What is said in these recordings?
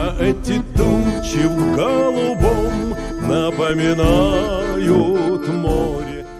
А эти тучи в голубом напоминают.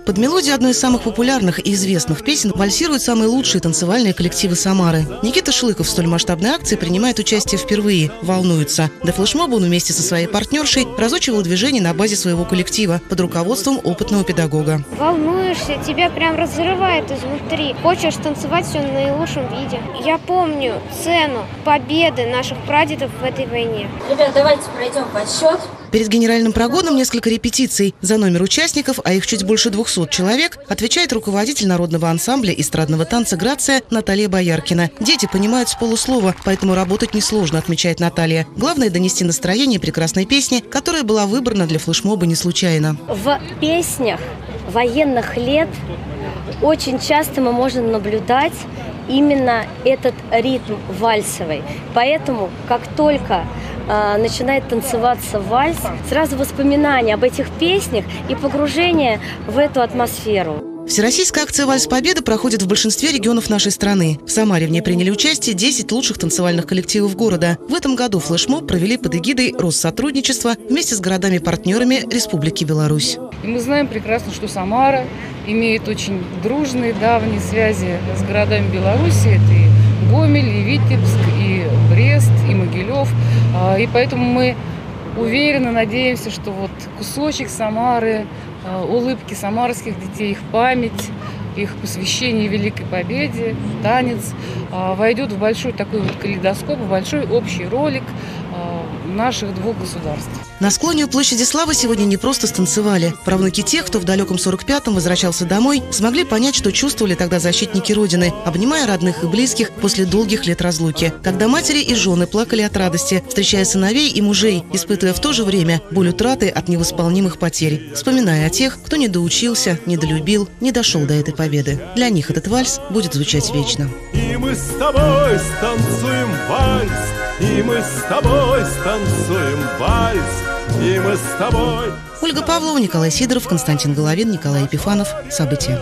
Под мелодию одной из самых популярных и известных песен вальсируют самые лучшие танцевальные коллективы Самары. Никита Шлыков в столь масштабной акции принимает участие впервые, волнуется. До флешмоба он вместе со своей партнершей разучивал движения на базе своего коллектива под руководством опытного педагога. Волнуешься, тебя прям разрывает изнутри. Хочешь танцевать все в наилучшем виде. Я помню цену победы наших прадедов в этой войне. Ребят, давайте пройдем подсчет. Перед генеральным прогоном несколько репетиций. За номер участников, а их чуть больше 200 человек, отвечает руководитель народного ансамбля эстрадного танца «Грация» Наталья Бояркина. Дети понимают с полуслова, поэтому работать несложно, отмечает Наталья. Главное – донести настроение прекрасной песни, которая была выбрана для флешмоба не случайно. В песнях военных лет очень часто мы можем наблюдать именно этот ритм вальсовый. Поэтому, как только начинает танцеваться вальс, сразу воспоминания об этих песнях и погружение в эту атмосферу. Всероссийская акция «Вальс Победы» проходит в большинстве регионов нашей страны. В Самаре в ней приняли участие 10 лучших танцевальных коллективов города. В этом году флешмоб провели под эгидой Россотрудничества вместе с городами-партнерами Республики Беларусь. И мы знаем прекрасно, что Самара имеет очень дружные, давние связи с городами Беларуси. Это и Витебск, и Брест, и Могилев. А, И поэтому мы уверенно надеемся, что вот кусочек Самары, а, улыбки самарских детей, их память, их посвящение Великой Победе, танец а, войдет в большой такой вот калейдоскоп, в большой общий ролик наших двух государств. На склоне у площади Славы сегодня не просто станцевали. Правнуки тех, кто в далеком 45-м возвращался домой, смогли понять, что чувствовали тогда защитники Родины, обнимая родных и близких после долгих лет разлуки. Когда матери и жены плакали от радости, встречая сыновей и мужей, испытывая в то же время боль утраты от невосполнимых потерь, вспоминая о тех, кто не доучился, недолюбил, не дошел до этой победы. Для них этот вальс будет звучать вечно. И мы с тобой станцуем вальс, и мы с тобой станцуем вальс, и мы с тобой Ольга Павлова, Николай Сидоров, Константин Головин, Николай Епифанов. События.